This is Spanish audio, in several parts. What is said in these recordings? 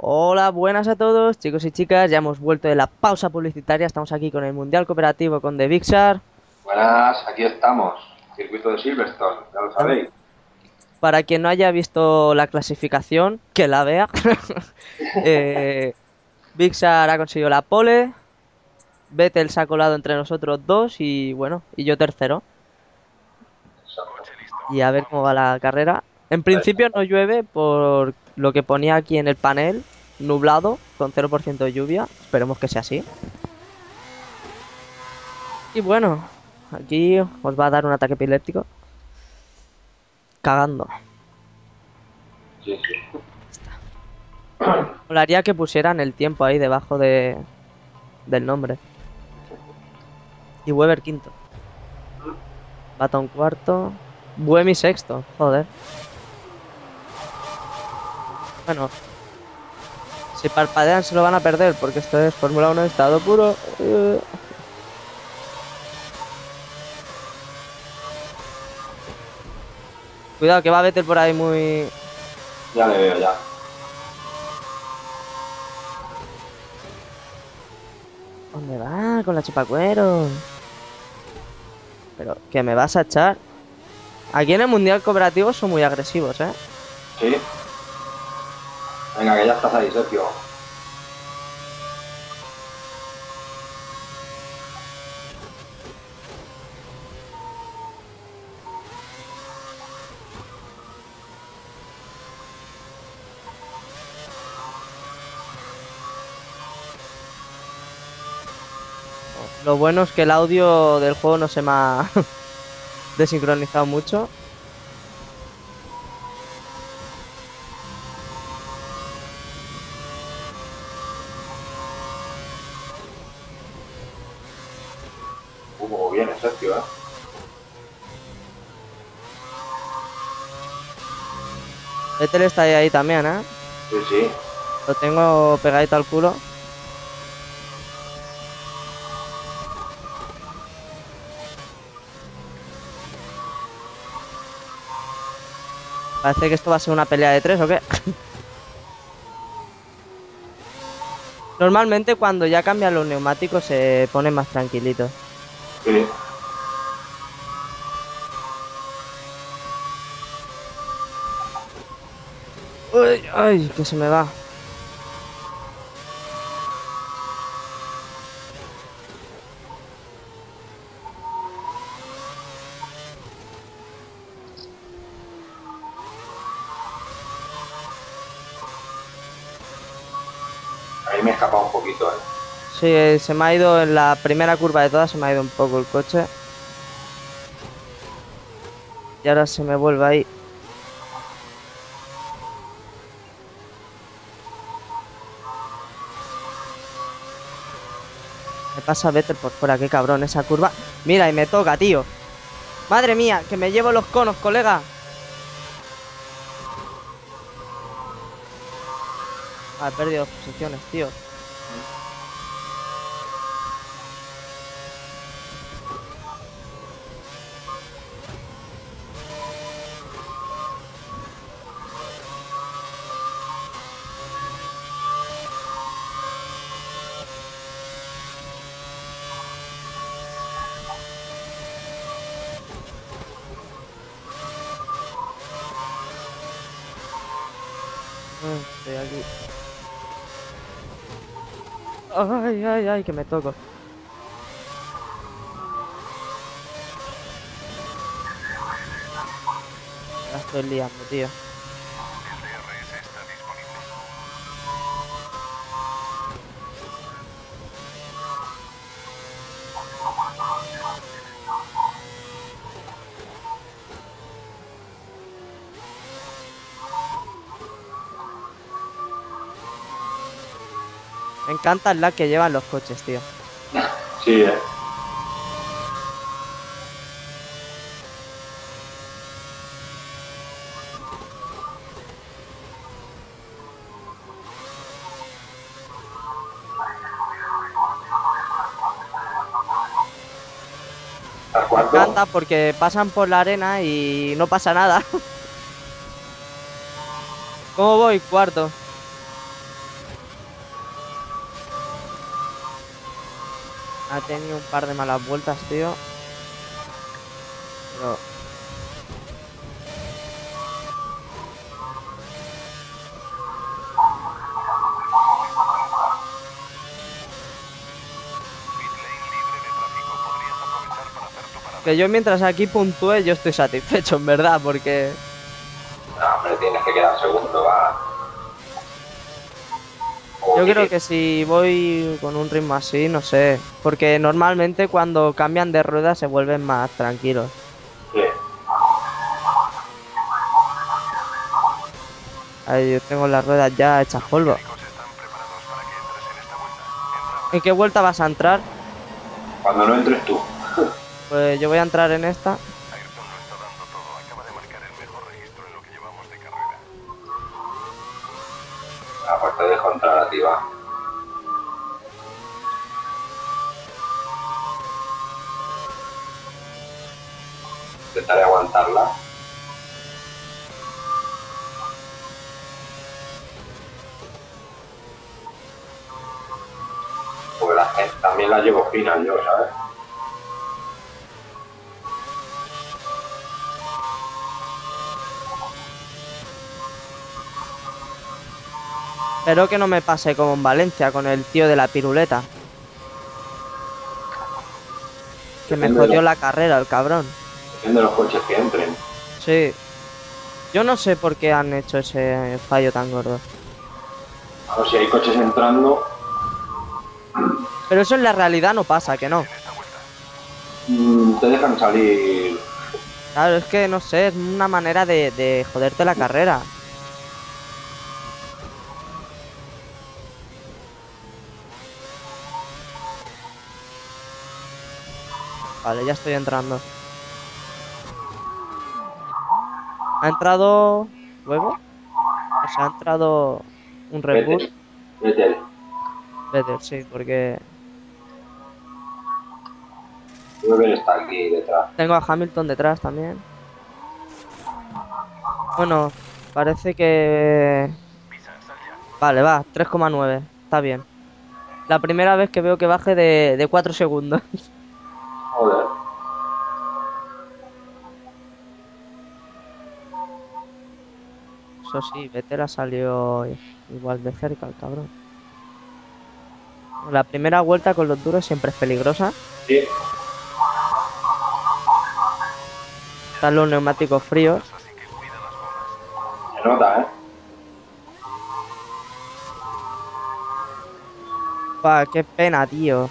Hola, buenas a todos, chicos y chicas. Ya hemos vuelto de la pausa publicitaria. Estamos aquí con el Mundial Cooperativo con The Shark. Buenas, aquí estamos. Circuito de Silverstone, ya lo sabéis. Para quien no haya visto la clasificación, que la vea. eh, ha conseguido la pole. Vettel se ha colado entre nosotros dos y bueno, y yo tercero. Y a ver cómo va la carrera. En principio no llueve por lo que ponía aquí en el panel, nublado, con 0% de lluvia. Esperemos que sea así. Y bueno, aquí os va a dar un ataque epiléptico. Cagando. Sí, sí. Molaría que pusieran el tiempo ahí debajo de del nombre. Y Weber quinto. Baton cuarto. Buemi sexto, joder. Bueno. Si parpadean se lo van a perder porque esto es Fórmula 1 en estado puro. Eh. Cuidado que va Vettel por ahí muy... Ya le veo, ya. ¿Dónde va? Con la chupacuero. Pero, ¿que me vas a echar? Aquí en el Mundial Cooperativo son muy agresivos, ¿eh? Sí. Venga, que ya estás ahí, Sergio. Lo bueno es que el audio del juego no se me ha desincronizado mucho. Vettel está ahí, ahí también, ¿eh? Sí, sí. Lo tengo pegadito al culo. Parece que esto va a ser una pelea de tres, ¿o qué? Normalmente cuando ya cambian los neumáticos se ponen más tranquilitos. Sí. Ay, que se me va. Ahí me he escapado un poquito, ¿eh? Sí, se me ha ido en la primera curva de todas, se me ha ido un poco el coche. Y ahora se me vuelve ahí. Pasa Vettel por fuera, qué cabrón esa curva. Mira, y me toca, tío. Madre mía, que me llevo los conos, colega. Ah, he perdido posiciones, tío. Ay, ay, ay, que me toco. Estoy liando, tío. Encanta el lag que llevan los coches, tío. Sí, ¿eh? ¿Estás Me encanta porque pasan por la arena y no pasa nada. ¿Cómo voy? Cuarto. Ha tenido un par de malas vueltas, tío. Que yo mientras aquí puntúe, yo estoy satisfecho, en verdad, porque... No, hombre, tienes que quedar segundo, va. Yo creo que si voy con un ritmo así, no sé. Porque normalmente cuando cambian de rueda se vuelven más tranquilos. Sí. Ahí yo tengo las ruedas ya hechas polvo. ¿En qué vuelta vas a entrar? Cuando no entres tú. Pues yo voy a entrar en esta. Ayrton lo está dando todo. Acaba de marcar el mejor registro en lo que llevamos de carrera. Ah, pues. Intentaré aguantarla. Porque la también la llevo fina yo, ¿sabes? Espero que no me pase como en Valencia con el tío de la piruleta. Que me Depende jodió la- la carrera el cabrón. Depende de los coches que entren. Sí. Yo no sé por qué han hecho ese fallo tan gordo. A ver si hay coches entrando. Pero eso en la realidad no pasa, que no. mm, te dejan salir. Claro, es que no sé, es una manera de, de joderte la carrera. Vale, ya estoy entrando. ¿Ha entrado luego? O sea, ha entrado un Red Bull. Vettel. Vettel. Sí, porque Vettel está aquí detrás. tengo a Hamilton detrás también. Bueno, parece que... Vale, va, 3,9. Está bien. La primera vez que veo que baje de, de 4 segundos. Joder. Eso sí, Vettel ha salido igual de cerca el cabrón. La primera vuelta con los duros siempre es peligrosa. Sí. Están los neumáticos fríos. Se nota, ¿eh? Pa, qué pena, tío.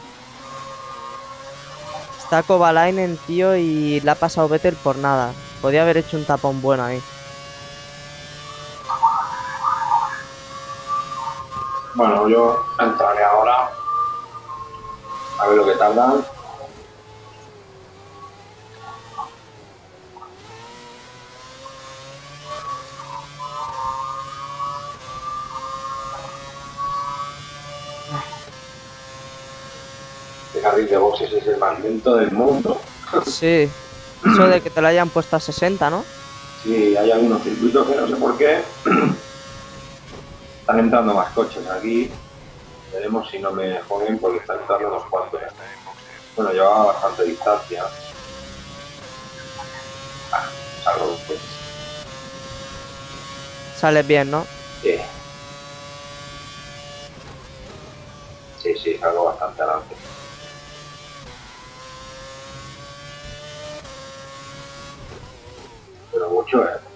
Está Kovalainen, tío, y le ha pasado Vettel por nada. Podía haber hecho un tapón bueno ahí. Bueno, yo entraré ahora. A ver lo que tardan. Este carril de boxes es el más lento del mundo. Sí. Eso de que te lo hayan puesto a 60, ¿no? Sí, hay algunos circuitos que no sé por qué. Están entrando más coches aquí. Veremos si no me joden porque están entrando unos cuantos. Bueno, llevaba bastante distancia. Ah, salgo. Sales bien, ¿no? Sí. Sí, sí, salgo bastante adelante. Pero mucho, eh.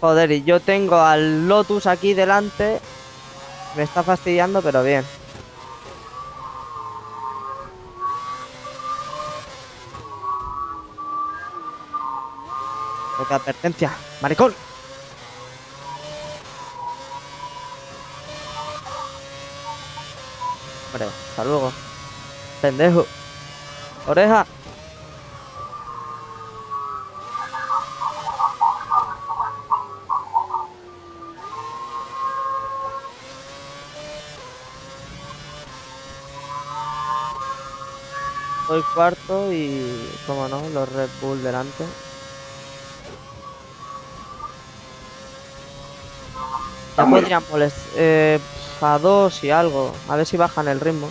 Joder, y yo tengo al Lotus aquí delante. Me está fastidiando, pero bien. Porque advertencia, maricón. Hombre, hasta luego. Pendejo. Oreja. Voy cuarto y, como no, los Red Bull delante. Ya muy- podrían molestar eh, a dos y algo. A ver si bajan el ritmo.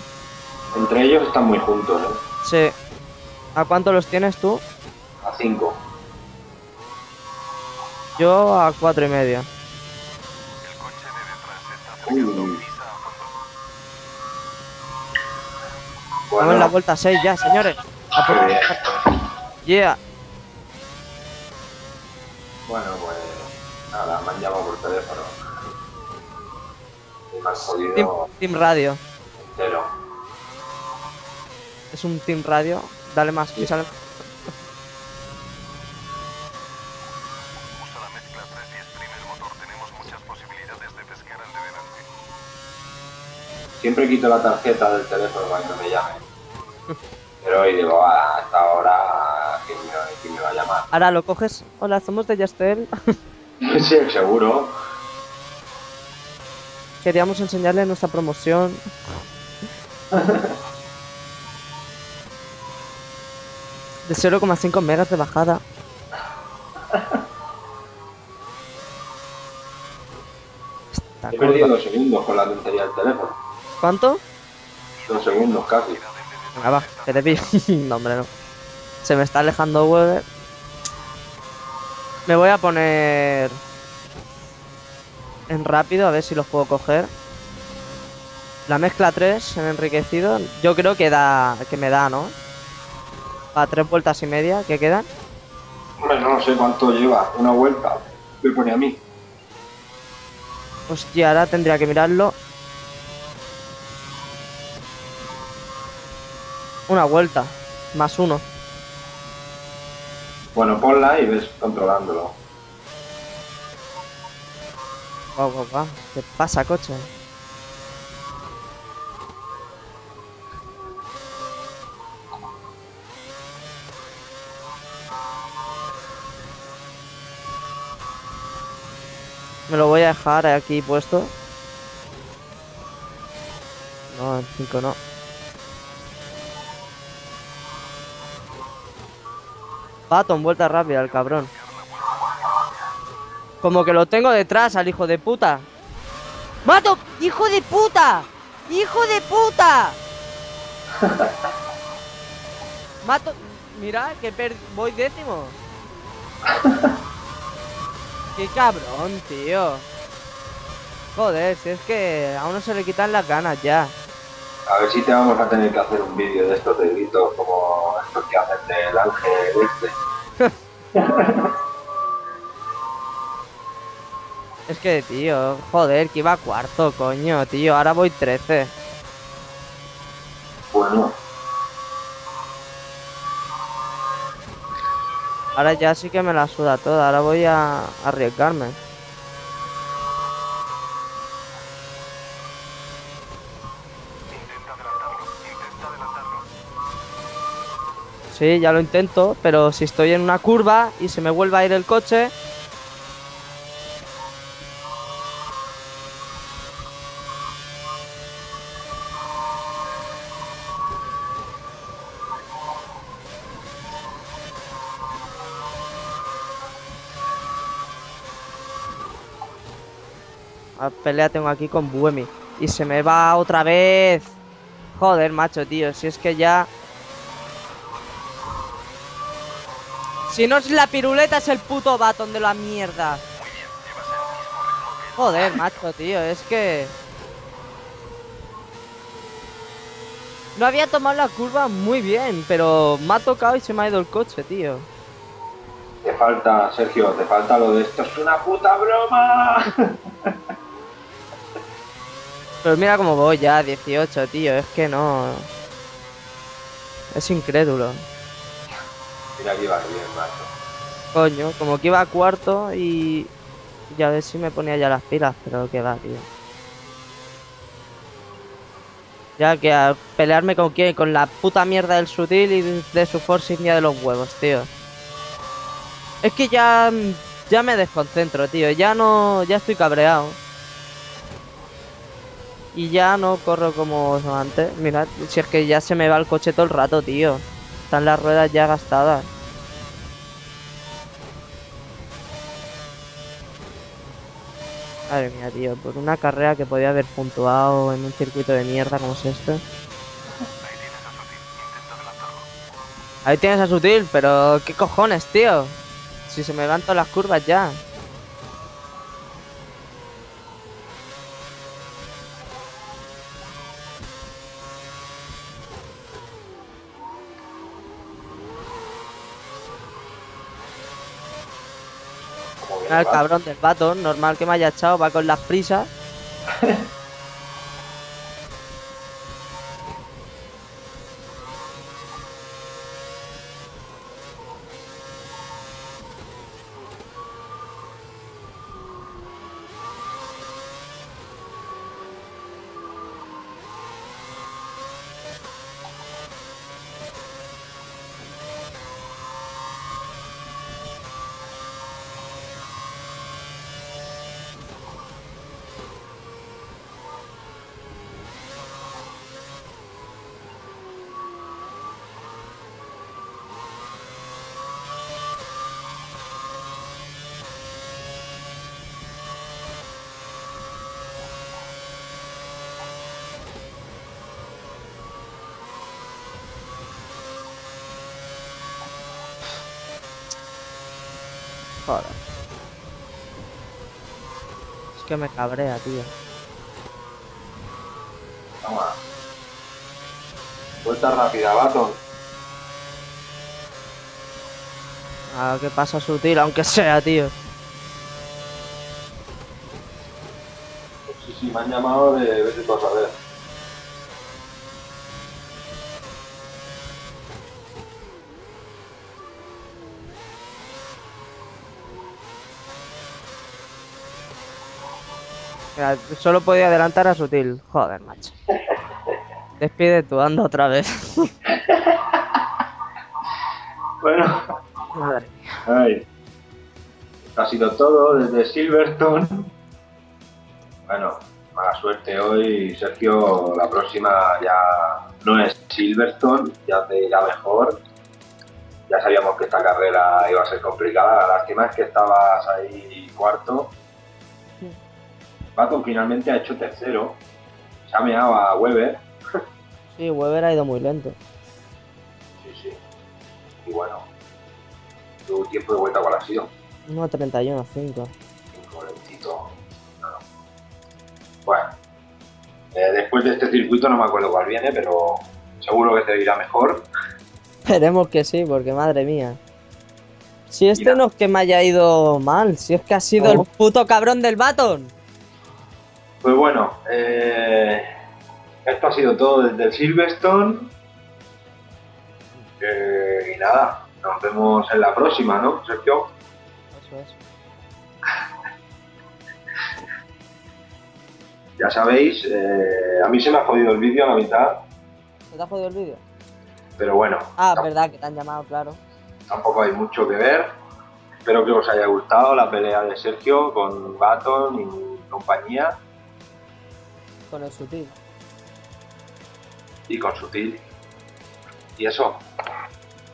Entre ellos están muy juntos, ¿eh? Sí. ¿A cuánto los tienes tú? A 5. Yo a cuatro y medio. Vamos en la Bueno, vuelta 6 ya, señores. Yeah. Bueno, pues nada, me han llamado por teléfono. Y me han Team, jodido Team Radio. entero. Es un Team Radio. Dale más. Sí. písale. Usa la mezcla 3 y exprime el motor. Tenemos muchas posibilidades de pescar al de delante. Siempre quito la tarjeta del teléfono para que no me llame. Pero hoy digo, "Ah, hasta ahora, ¿quién me, quién me va a llamar? Ahora lo coges. Hola, somos de Yastel. sí, seguro. Queríamos enseñarle nuestra promoción. De 0,5 megas de bajada. Esta He perdido segundos con la tontería del teléfono. ¿Cuánto? Dos segundos casi. Venga, va, que te pillo. no, hombre, no. Se me está alejando Weber. Me voy a poner en rápido a ver si los puedo coger. La mezcla 3 en enriquecido, yo creo que da que me da, ¿no? Para tres vueltas y media que quedan. Hombre, no sé cuánto lleva. Una vuelta. Me pone a mí. Hostia, ahora tendría que mirarlo. Una vuelta, más uno. Bueno, ponla y ves controlándolo. Guau, guau, guau. ¿Qué pasa, coche? Me lo voy a dejar aquí puesto. No, en 5 no. Pato en vuelta rápida, el cabrón. Como que lo tengo detrás al hijo de puta. ¡Mato! ¡Hijo de puta! ¡Hijo de puta! Mato. Mira, que per- voy décimo. Qué cabrón, tío. Joder, si es que a uno se le quitan las ganas ya. A ver si te vamos a tener que hacer un vídeo de estos de gritos del ángel este. Es que, tío, joder, que iba a cuarto, coño, tío. Ahora voy 13. Bueno, Ahora ya sí que me la suda toda. Ahora voy a arriesgarme. Sí, ya lo intento, pero si estoy en una curva y se me vuelve a ir el coche... A pelea tengo aquí con Buemi. Y se me va otra vez. Joder, macho, tío. Si es que ya... Si no es la piruleta, es el puto batón de la mierda. Joder, macho, tío, es que... No había tomado la curva muy bien, pero me ha tocado y se me ha ido el coche, tío. te falta, Sergio, te falta lo de esto es una puta broma. Pero mira cómo voy ya, 18, tío, es que no... Es incrédulo. Mira que ibas bien, macho. Coño, como que iba a cuarto y... Y a ver si me ponía ya las pilas, pero que va, tío. Ya que a pelearme con quién, con la puta mierda del sutil y de, su force india de los huevos, tío. Es que ya... Ya me desconcentro, tío. Ya no... Ya estoy cabreado. Y ya no corro como antes. Mirad, si es que ya se me va el coche todo el rato, tío. Están las ruedas ya gastadas. Madre mía, tío, por una carrera que podía haber puntuado en un circuito de mierda como es este. Ahí tienes a Sutil, pero ¿qué cojones, tío? Si se me van todas las curvas ya. El va. cabrón del Baton, normal que me haya echado, va con las prisas. Joder. Es que me cabrea, tío. Toma. Vuelta rápida, Baton. Ah, que pasa sutil, aunque sea, tío. Sí, sí, me han llamado de vete tú a saber. Mira, solo podía adelantar a sutil. Joder, macho. Despide tú, anda otra vez. Bueno, Madre mía. ay. Esto ha sido todo desde Silverstone. Bueno, mala suerte hoy, Sergio. La próxima ya no es Silverstone, ya te irá mejor. Ya sabíamos que esta carrera iba a ser complicada. La lástima es que estabas ahí cuarto. Baton finalmente ha hecho tercero. Se ha meado a Weber. Sí, Weber ha ido muy lento. Sí, sí. Y bueno, tu tiempo de vuelta cuál ha sido. 1.31, 5. Cinco lentito. No, no. Bueno, eh, después de este circuito no me acuerdo cuál viene, pero seguro que te irá mejor. Esperemos que sí, porque madre mía. Si este Mira. no es que me haya ido mal, si es que ha sido el puto cabrón del Baton. Pues bueno, eh, esto ha sido todo desde el Silverstone. Eh, y nada, nos vemos en la próxima, ¿no, Sergio? Eso es. Ya sabéis, eh, a mí se me ha jodido el vídeo a la mitad, ¿Se te ha jodido el vídeo? pero bueno, Ah, verdad, que te han llamado, claro. tampoco hay mucho que ver. Espero que os haya gustado la pelea de Sergio con Baton y compañía Con el sutil. y con Sutil. Y eso,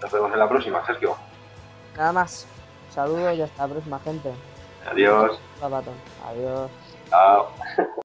nos vemos en la próxima, Sergio. Nada más. Saludos y hasta la próxima, gente. Adiós. Adiós. Chao.